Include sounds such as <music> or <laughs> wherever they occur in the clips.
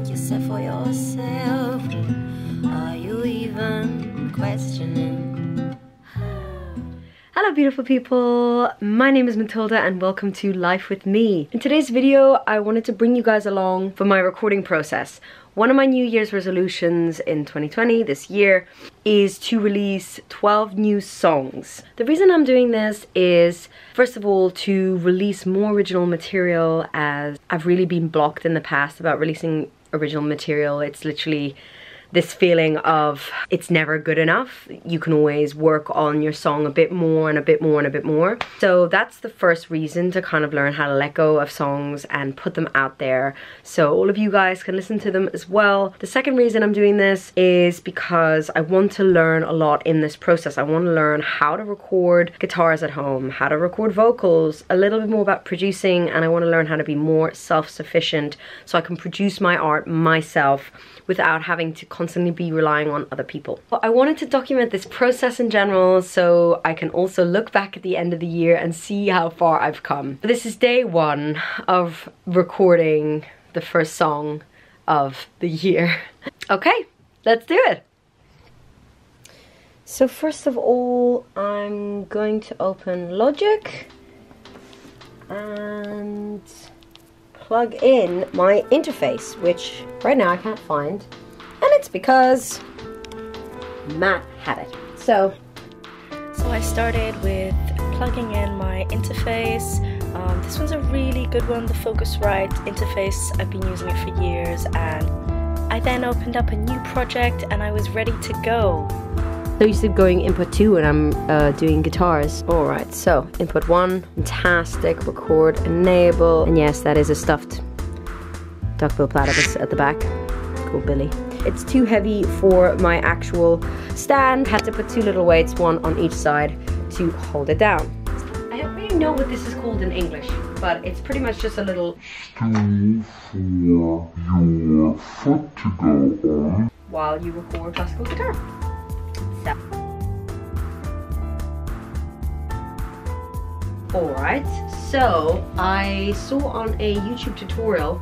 summit you set for yourself. Are you even questioning? Hello beautiful people, my name is Matilda and welcome to Life with Me. In today's video I wanted to bring you guys along for my recording process. One of my New Year's resolutions in 2020, this year, is to release 12 new songs. The reason I'm doing this is, first of all, to release more original material as I've really been blocked in the past about releasing original material. It's literally this feeling of it's never good enough. You can always work on your song a bit more and a bit more and a bit more. So that's the first reason to kind of learn how to let go of songs and put them out there so all of you guys can listen to them as well. The second reason I'm doing this is because I want to learn a lot in this process. I want to learn how to record guitars at home, how to record vocals, a little bit more about producing, and I want to learn how to be more self-sufficient so I can produce my art myself without having to constantly be relying on other people. I wanted to document this process in general so I can also look back at the end of the year and see how far I've come. This is day one of recording the first song of the year. <laughs> okay, let's do it. So first of all, I'm going to open Logic and plug in my interface, which right now I can't find. And it's because Matt had it. So, So I started with plugging in my interface. Um, this one's a really good one, the Focusrite interface. I've been using it for years and I then opened up a new project and I was ready to go. so you said going input two and I'm uh, doing guitars. All right, so input one, fantastic, record, enable. And yes, that is a stuffed duckbill platypus at the back. Cool Billy. It's too heavy for my actual stand. Had to put two little weights, one on each side to hold it down. I don't really know what this is called in English, but it's pretty much just a little while you record classical guitar. So. Alright, so I saw on a YouTube tutorial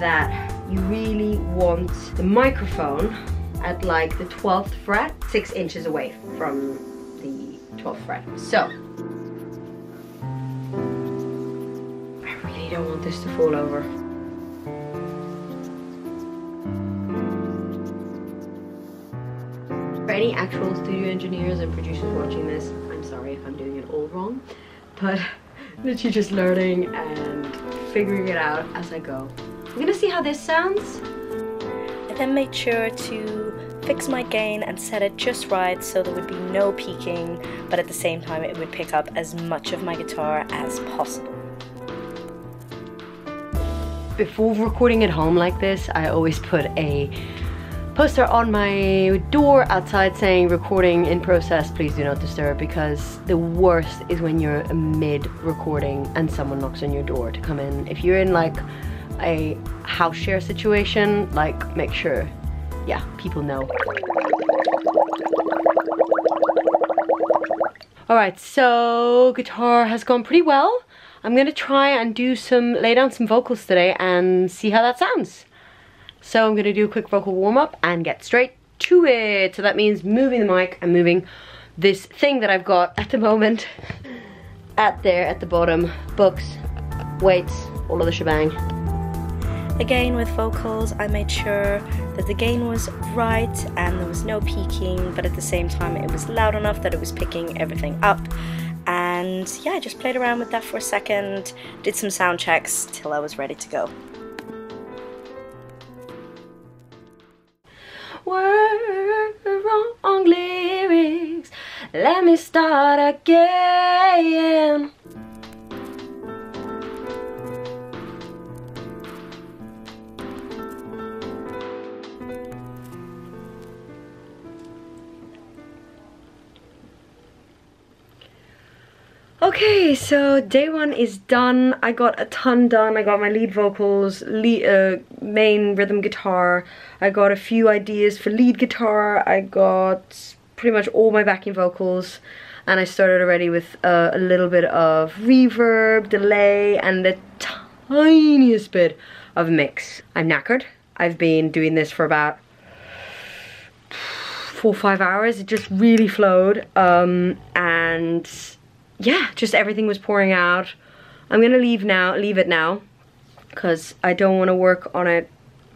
that you really want the microphone at like the 12th fret, 6 inches away from the 12th fret. So, I really don't want this to fall over. For any actual studio engineers and producers watching this, I'm sorry if I'm doing it all wrong, but <laughs> literally just learning and figuring it out as I go. I'm gonna see how this sounds. I then made sure to fix my gain and set it just right so there would be no peaking, but at the same time it would pick up as much of my guitar as possible. Before recording at home like this, I always put a poster on my door outside saying recording in process please do not disturb because the worst is when you're mid recording and someone knocks on your door to come in if you're in like a house share situation like make sure yeah people know all right so guitar has gone pretty well i'm gonna try and do some lay down some vocals today and see how that sounds so I'm gonna do a quick vocal warm up and get straight to it. So that means moving the mic and moving this thing that I've got at the moment at there at the bottom. Books, weights, all of the shebang. Again with vocals I made sure that the gain was right and there was no peaking but at the same time it was loud enough that it was picking everything up and yeah I just played around with that for a second did some sound checks till I was ready to go. Wrong lyrics. Let me start again. Okay, so day one is done. I got a ton done. I got my lead vocals, lead, uh, main rhythm guitar. I got a few ideas for lead guitar. I got pretty much all my backing vocals. and I started already with uh, a little bit of reverb, delay, and the tiniest bit of mix. I'm knackered. I've been doing this for about four five hours. It just really flowed. Um, and yeah, just everything was pouring out. I'm gonna leave now, leave it now, because I don't want to work on it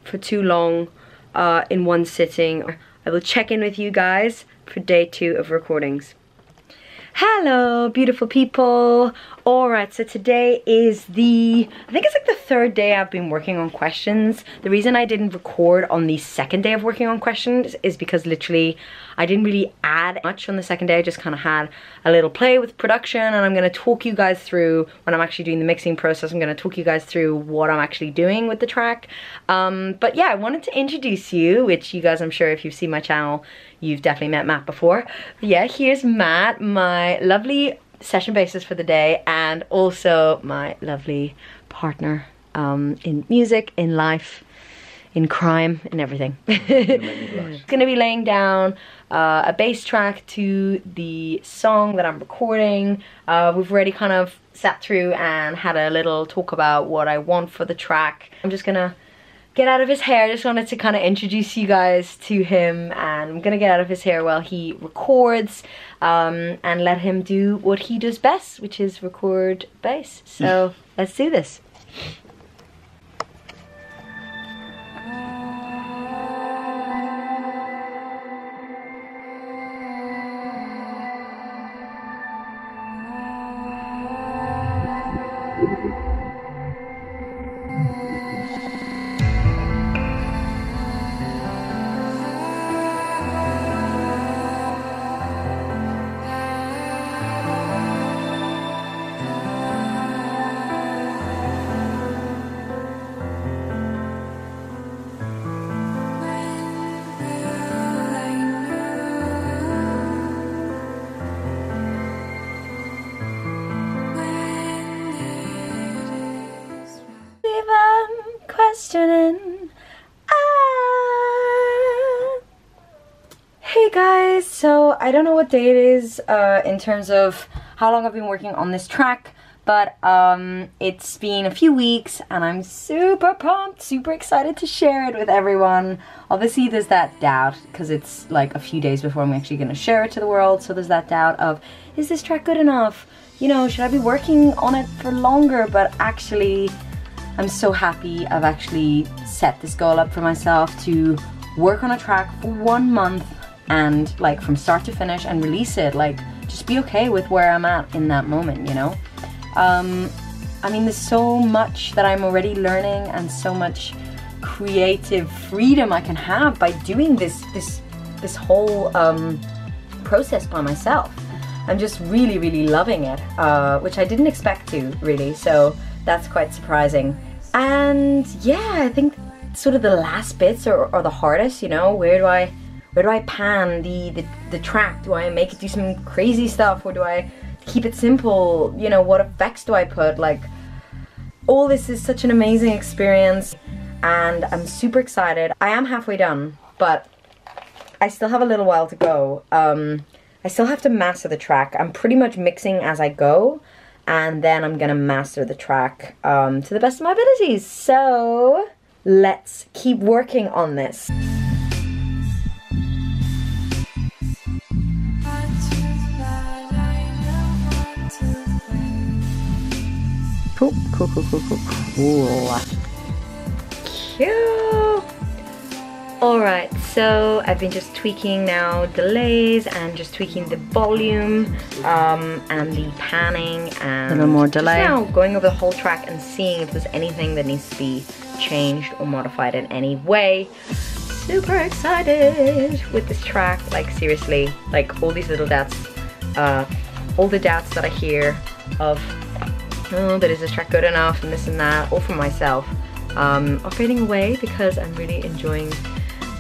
for too long uh, in one sitting. I will check in with you guys for day two of recordings. Hello, beautiful people. All right, so today is the, I think it's like the third day I've been working on questions. The reason I didn't record on the second day of working on questions is because literally I didn't really add much on the second day. I just kind of had a little play with production and I'm gonna talk you guys through, when I'm actually doing the mixing process, I'm gonna talk you guys through what I'm actually doing with the track. Um, but yeah, I wanted to introduce you, which you guys, I'm sure if you've seen my channel, you've definitely met Matt before. But yeah, here's Matt, my lovely session bassist for the day and also my lovely partner um, in music, in life, in crime, in everything. It's <laughs> gonna be laying down uh, a bass track to the song that I'm recording. Uh, we've already kind of sat through and had a little talk about what I want for the track. I'm just gonna get out of his hair. I just wanted to kind of introduce you guys to him and I'm gonna get out of his hair while he records um, and let him do what he does best, which is record bass. So <laughs> let's do this. Questioning. Ah. Hey guys, so I don't know what day it is uh, in terms of how long I've been working on this track, but um, it's been a few weeks and I'm super pumped, super excited to share it with everyone. Obviously there's that doubt because it's like a few days before I'm actually going to share it to the world, so there's that doubt of, is this track good enough? You know, should I be working on it for longer? But actually, I'm so happy I've actually set this goal up for myself to work on a track for one month and like from start to finish and release it like just be okay with where I'm at in that moment you know? Um, I mean there's so much that I'm already learning and so much creative freedom I can have by doing this this this whole um, process by myself. I'm just really really loving it uh, which I didn't expect to really so that's quite surprising and yeah I think sort of the last bits are, are the hardest you know? Where do I where do I pan the, the the track? Do I make it do some crazy stuff or do I keep it simple? You know what effects do I put? Like all this is such an amazing experience and I'm super excited. I am halfway done but I still have a little while to go. Um, I still have to master the track. I'm pretty much mixing as I go and then I'm gonna master the track um, to the best of my abilities. So let's keep working on this. Cool, cool, cool, cool, cool, cool. Cute. Alright, so I've been just tweaking now delays and just tweaking the volume um, and the panning and A little more delay. Just now going over the whole track and seeing if there's anything that needs to be changed or modified in any way. Super excited with this track, like seriously, like all these little doubts, uh, all the doubts that I hear of, oh, but is this track good enough and this and that, all from myself, um, are fading away because I'm really enjoying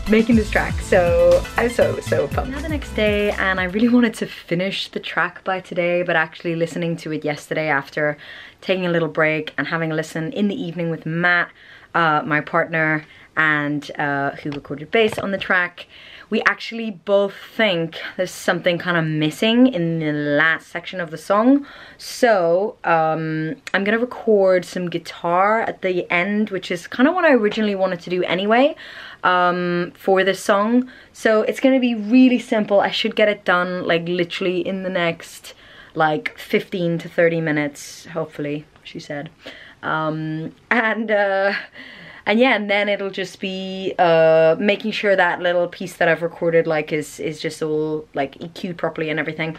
making this track so I'm so so pumped. Now the next day and I really <laughs> wanted to finish the track by today but actually listening to it yesterday after taking a little break and having a listen in the evening with Matt, uh, my partner and uh, who recorded bass on the track we actually both think there's something kind of missing in the last section of the song. So um, I'm gonna record some guitar at the end, which is kind of what I originally wanted to do anyway um, for this song. So it's gonna be really simple. I should get it done like literally in the next like 15 to 30 minutes, hopefully, she said. Um, and uh, and yeah and then it'll just be uh, making sure that little piece that I've recorded like is is just all like EQ'd properly and everything.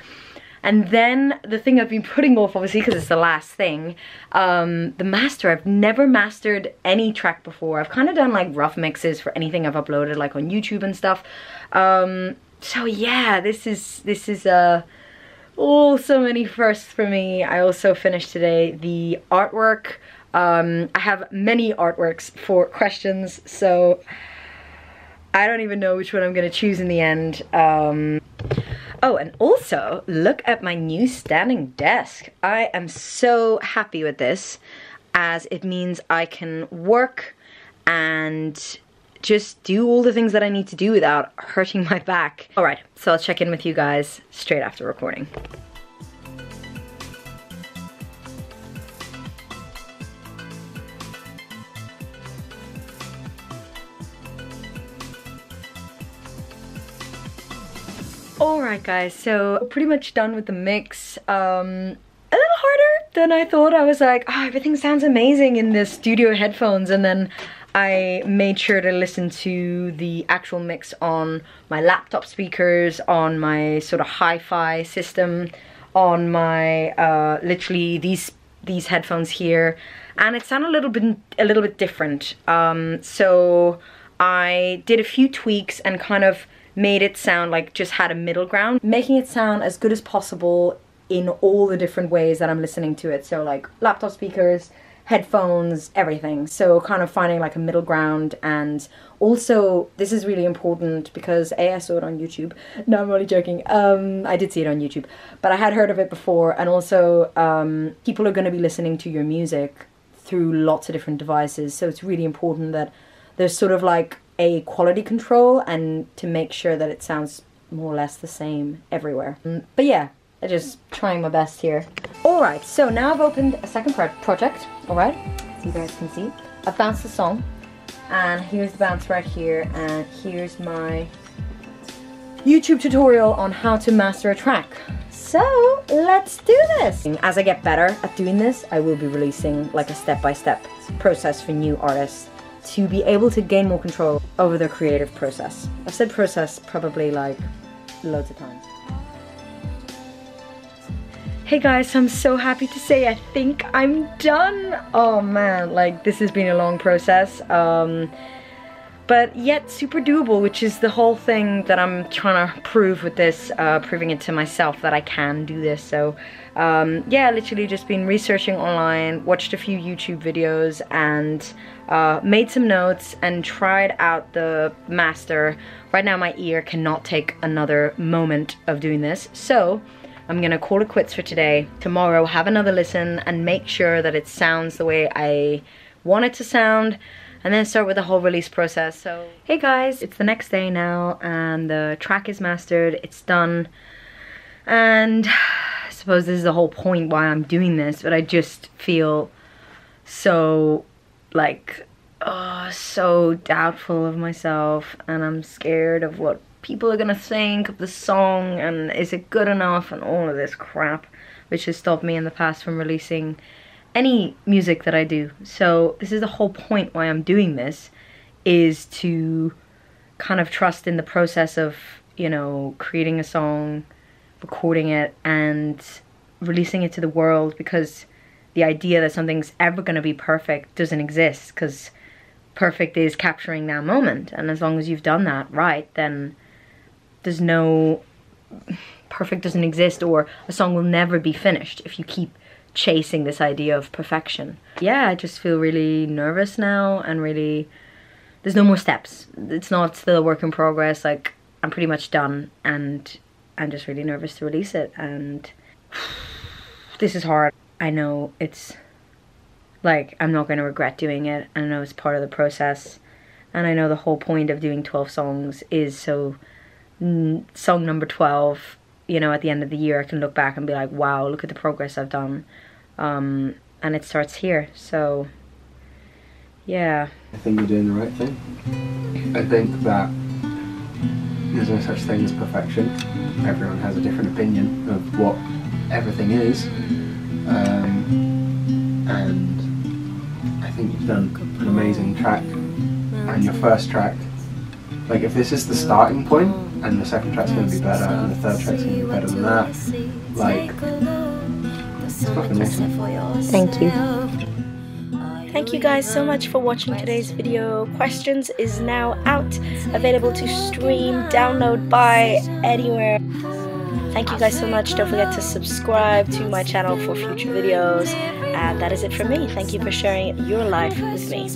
And then the thing I've been <laughs> putting off obviously because it's the last thing um, the master I've never mastered any track before. I've kind of done like rough mixes for anything I've uploaded like on YouTube and stuff. Um, so yeah this is this is uh oh so many firsts for me. I also finished today the artwork um, I have many artworks for questions, so I don't even know which one I'm gonna choose in the end. Um, oh, and also, look at my new standing desk. I am so happy with this, as it means I can work and just do all the things that I need to do without hurting my back. All right, so I'll check in with you guys straight after recording. Alright guys, so pretty much done with the mix. Um, a little harder than I thought. I was like, oh, everything sounds amazing in the studio headphones and then I made sure to listen to the actual mix on my laptop speakers, on my sort of hi-fi system, on my uh, literally these these headphones here, and it sounded a little bit a little bit different. Um, so I did a few tweaks and kind of made it sound like just had a middle ground, making it sound as good as possible in all the different ways that I'm listening to it. So like laptop speakers, headphones, everything. So kind of finding like a middle ground and also this is really important because A, I saw it on YouTube. <laughs> No, I'm only joking. Um, I did see it on YouTube, but I had heard of it before and also um, people are going to be listening to your music through lots of different devices. So it's really important that there's sort of like a quality control and to make sure that it sounds more or less the same everywhere. Mm, but yeah, I'm just trying my best here. Alright, so now I've opened a second pro project, alright, so you guys can see. I've bounced the song, and here's the bounce right here, and here's my YouTube tutorial on how to master a track. So, let's do this! As I get better at doing this, I will be releasing like a step-by-step -step process for new artists to be able to gain more control over their creative process. I've said process probably like loads of times. Hey guys, I'm so happy to say I think I'm done. Oh man, like this has been a long process. Um, but yet super doable, which is the whole thing that I'm trying to prove with this, uh, proving it to myself that I can do this. So um, yeah, literally just been researching online, watched a few YouTube videos and uh, made some notes and tried out the master. Right now my ear cannot take another moment of doing this. So I'm gonna call it quits for today. Tomorrow have another listen and make sure that it sounds the way I want it to sound and then start with the whole release process. So, hey guys, it's the next day now and the track is mastered, it's done. And <sighs> I suppose this is the whole point why I'm doing this, but I just feel so like oh, so doubtful of myself and I'm scared of what people are gonna think of the song and is it good enough and all of this crap which has stopped me in the past from releasing any music that I do. So this is the whole point why I'm doing this is to kind of trust in the process of, you know, creating a song, recording it and releasing it to the world because the idea that something's ever going to be perfect doesn't exist because perfect is capturing that moment and as long as you've done that right then there's no perfect doesn't exist or a song will never be finished if you keep chasing this idea of perfection. Yeah, I just feel really nervous now and really, there's no more steps. It's not still a work in progress, like I'm pretty much done and I'm just really nervous to release it and <sighs> this is hard. I know it's like I'm not going to regret doing it. I know it's part of the process and I know the whole point of doing 12 songs is so song number 12, you know, at the end of the year, I can look back and be like, wow, look at the progress I've done. Um, and it starts here. So, yeah. I think you're doing the right thing. I think that there's no such thing as perfection. Everyone has a different opinion of what everything is. Um, and I think you've done an amazing track. And your first track, like if this is the starting point, and the second track's going to be better, and the third track's going to be better than that, like, it's fucking awesome. Thank you. Thank you guys so much for watching today's video. Questions is now out, available to stream, download, buy anywhere. Thank you guys so much. Don't forget to subscribe to my channel for future videos. And that is it from me. Thank you for sharing your life with me.